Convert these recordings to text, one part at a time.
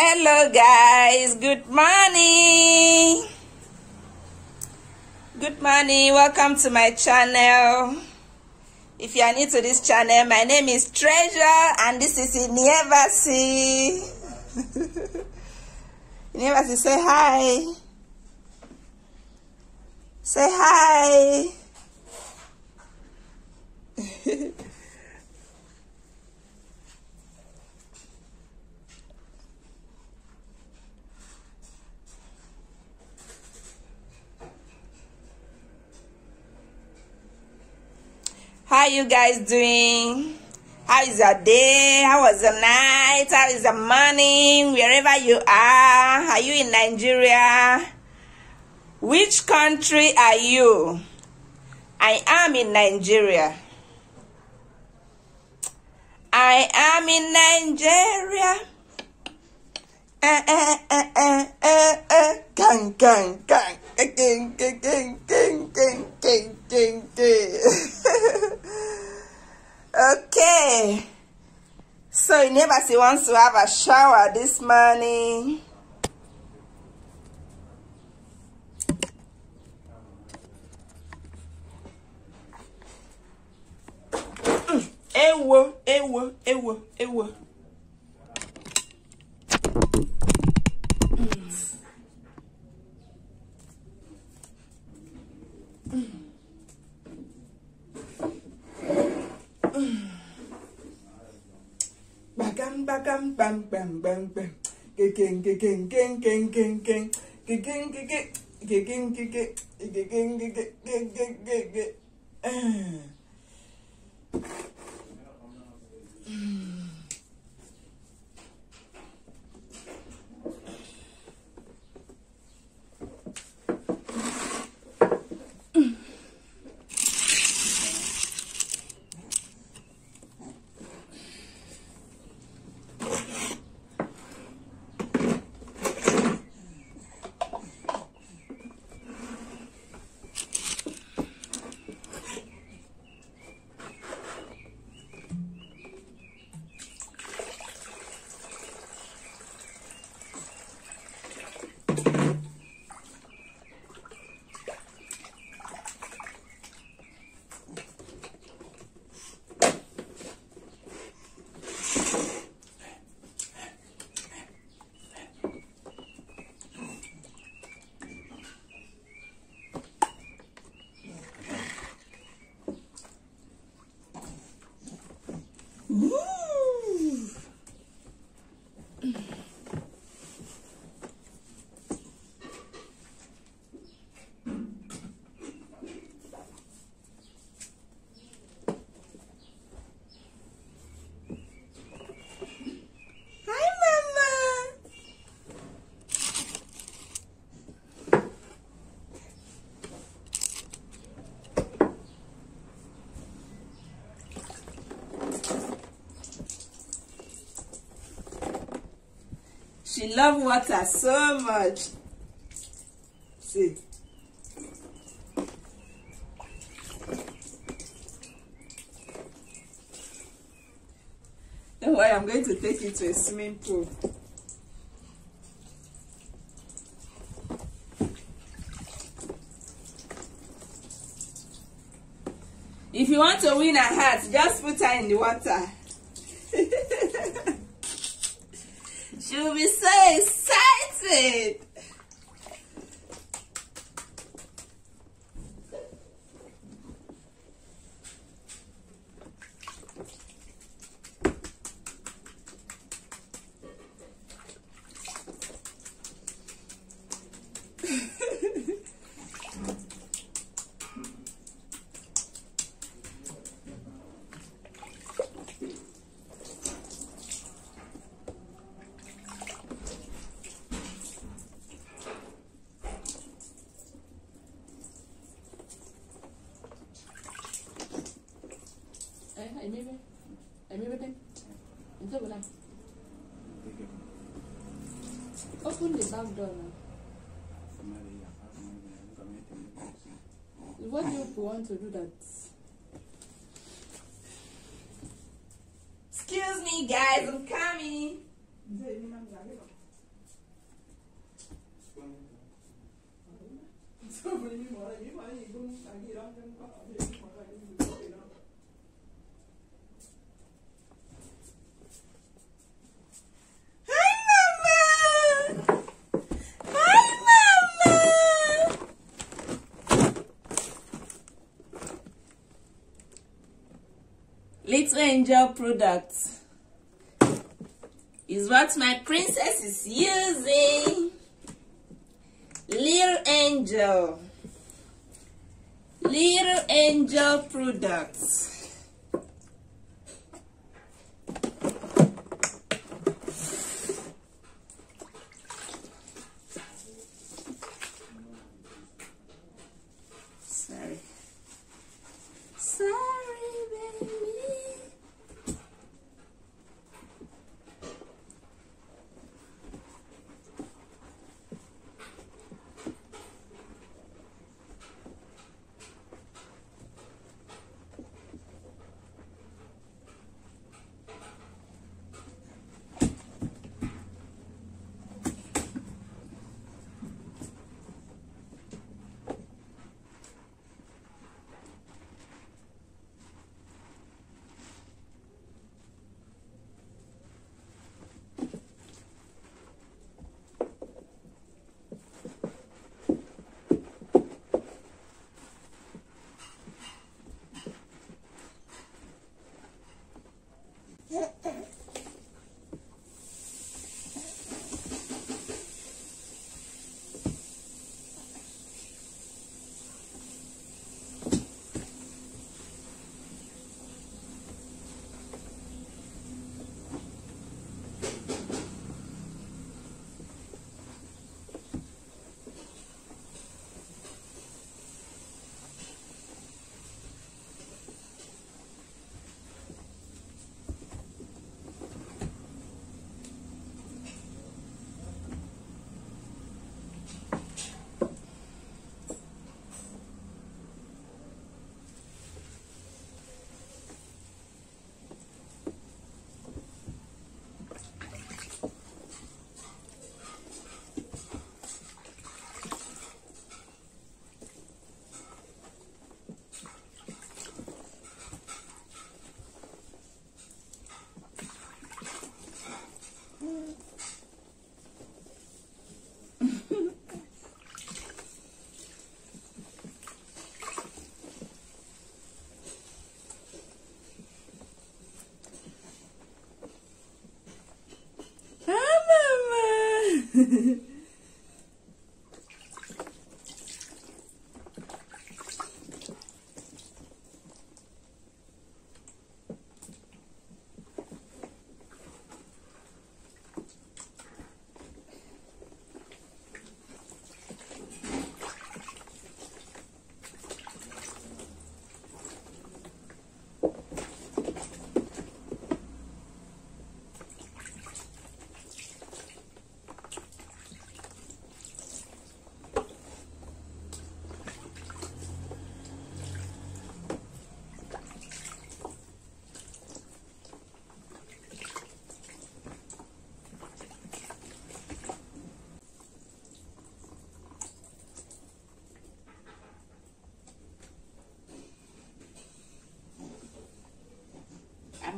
Hello guys, good morning. Good morning, welcome to my channel. If you are new to this channel, my name is Treasure and this is Inievasi. Inievasi, say hi. Say hi. How you guys doing? How is your day? How was the night? How is the morning? Wherever you are. Are you in Nigeria? Which country are you? I am in Nigeria. I am in Nigeria. Eh, eh, eh, eh, eh, eh. Okay. So Inebasi wants to have a shower this morning. Mm, ewo, ewo, ewo, ewo. Bam bam bam bam. Geng geng geng geng geng geng geng. Geng geng geng geng. Geng geng geng She love water so much. See. Don't worry, I'm going to take you to a swimming pool. If you want to win a hat, just put her in the water. She'll be so excited. Mi be ten? Ito wala. Open the back door now. What do you want to do that? Excuse me, guys, I'm coming. Little Angel products is what my princess is using. Little Angel. Little Angel products.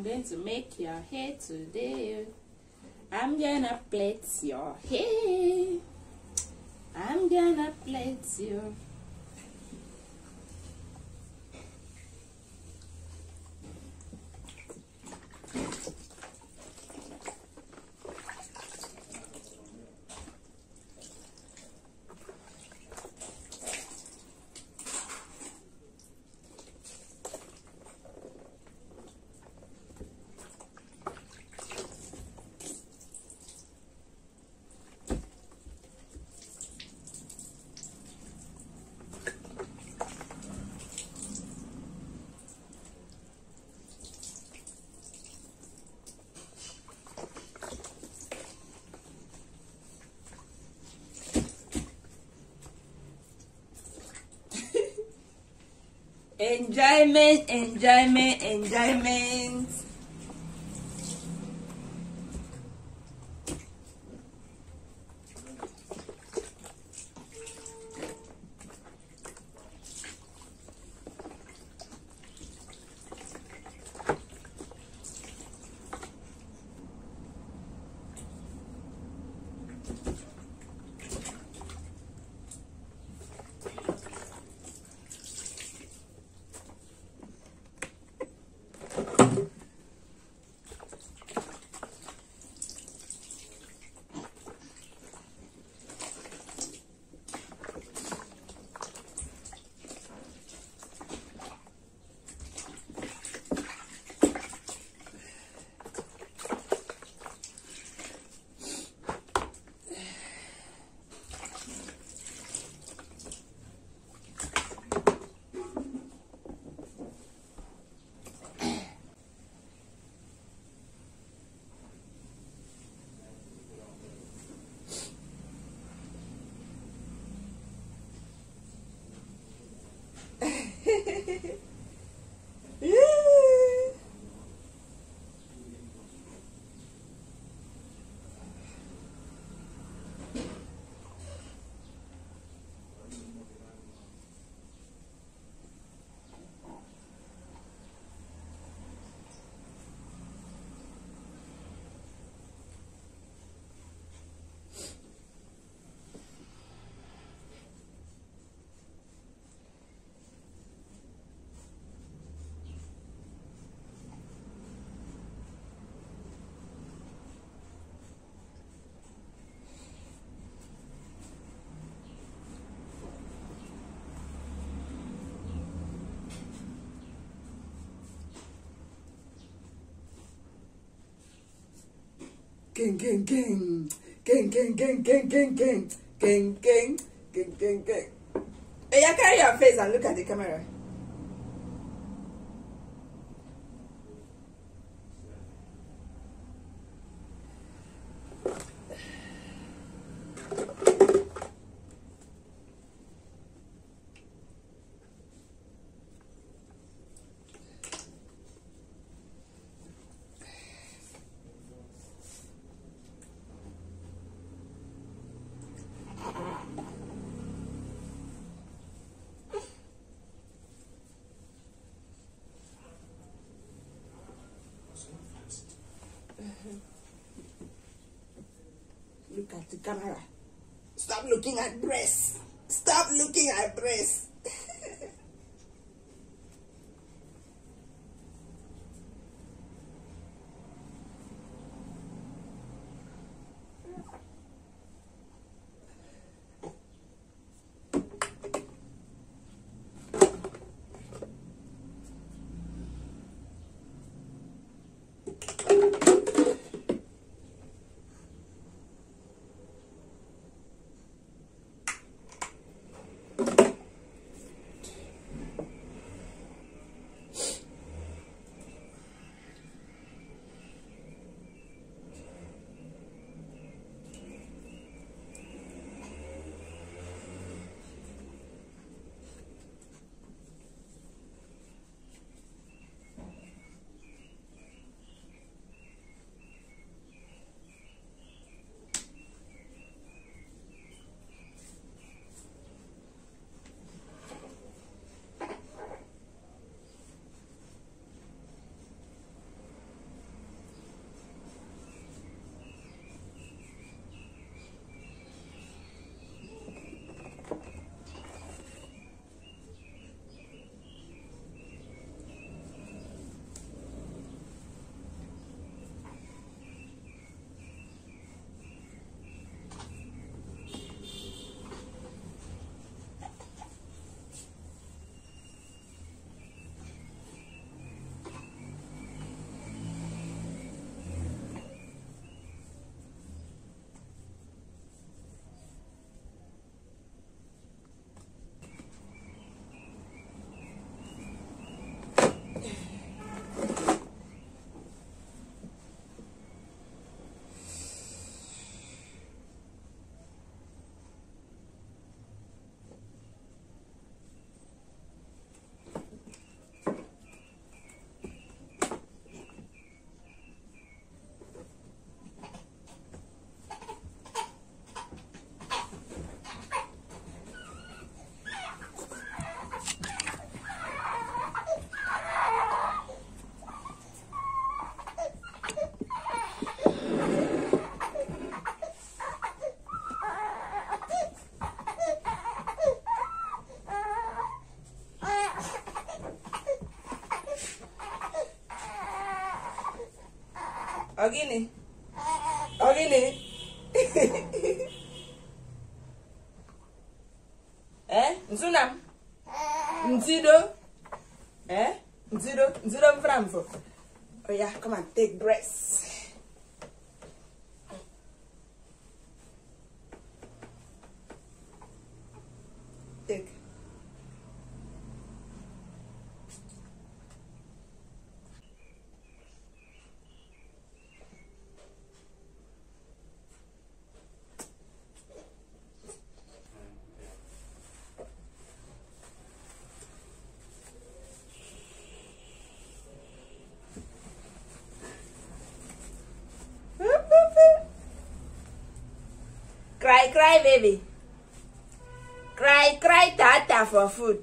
I'm going to make your hair today. I'm gonna plait your hair. I'm gonna plait you. Enjoyment, enjoyment, enjoyment. King, king, king. King, king, king, king, king, king. King, king, king, king, king. You carry your face and look at the camera. Look at the camera. Stop looking at breasts. Stop looking at breasts. Ờ, o gịnị? O ờ, gịnị? Eh, nzunam. Nzido. Eh, nzido, nzido mframfo. Oh yeah, come on, take breaths. Cry, cry, baby. Cry, cry, tata for food.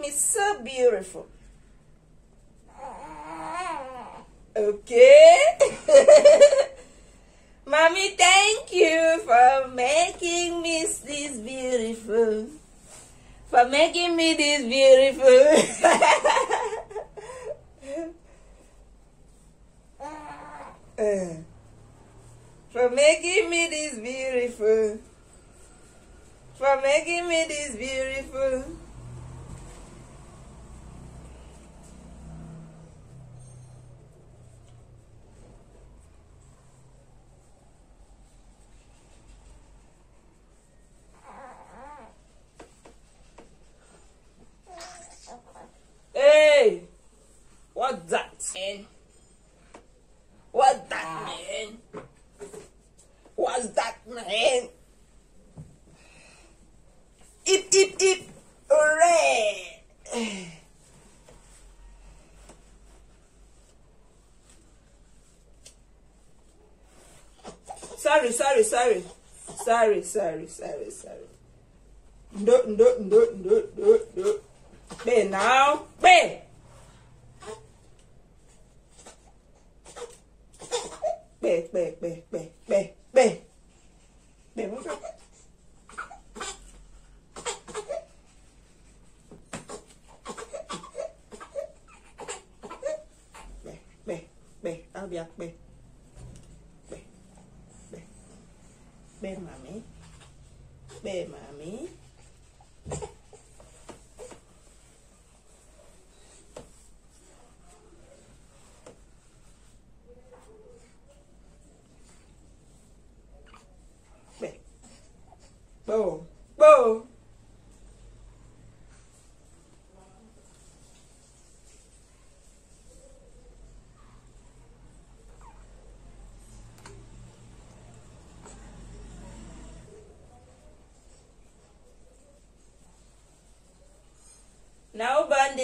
Me so beautiful. Okay. mommy, thank you for making me this beautiful. For making me this beautiful. Uh, for making me this beautiful. For making me this beautiful. Sorry, sorry, sorry, sorry, sorry, sorry, sorry. Do do do do do do. pè now, pè. pè pè pè pè pè.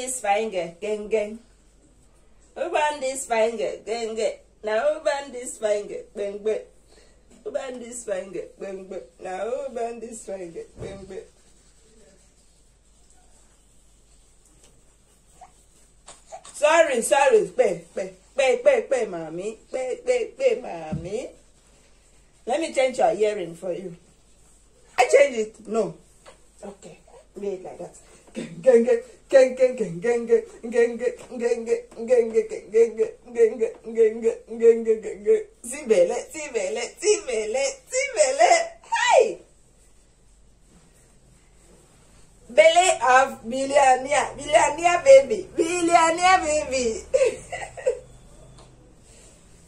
ndị spinge genge ụba ndị spinge genge na ụba ndị spinge kpemgbe ụba ndị spinge kpemgbe na ụba ndị spinge kpemgbe sorry sorry. Kpe kpe kpe kpe kpe mommy, kpe kpe kpe mommy. let me change your earring for you. I change it. No. Okay. Made like that.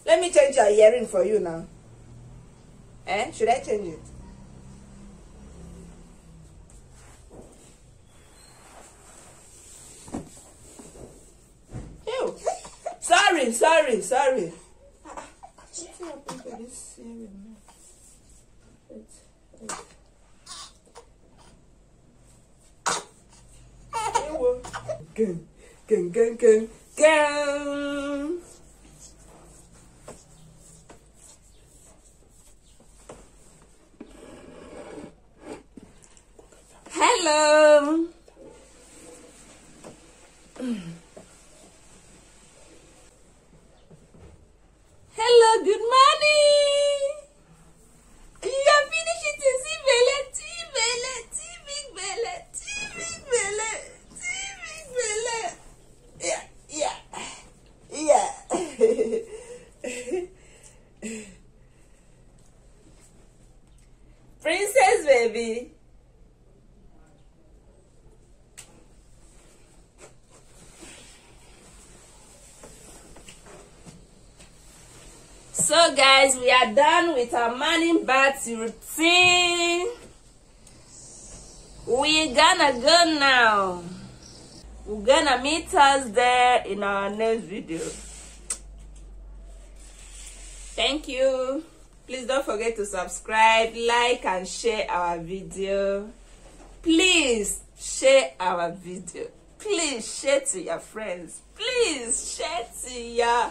Let me change your hearing for you now. Eh? Should I change it? Sorry, sorry, sorry. Gang, gang, gang, gang, gang. Hello. Hello, good morning. You are finishing to see Bele, T Bele, T Big Bele, T Big Bele, T Big Bele. Yeah, yeah, yeah. Princess baby. Guys, we are done with our morning bath routine. We're gonna go now. We're gonna meet us there in our next video. Thank you. Please don't forget to subscribe, like and share our video. Please share our video. Please share to your friends. Please share to your